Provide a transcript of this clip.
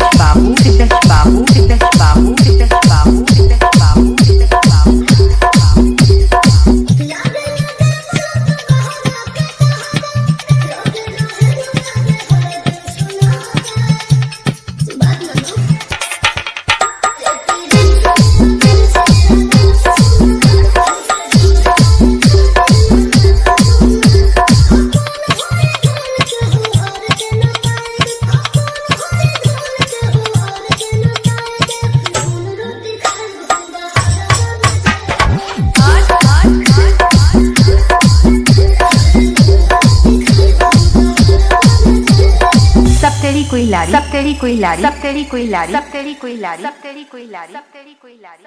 Bahu Bahu Bahu Bahu Sapterico Ilari Sapterico Ilari Sapterico Ilari Sapterico Ilari Sapterico Ilari Sapterico Ilari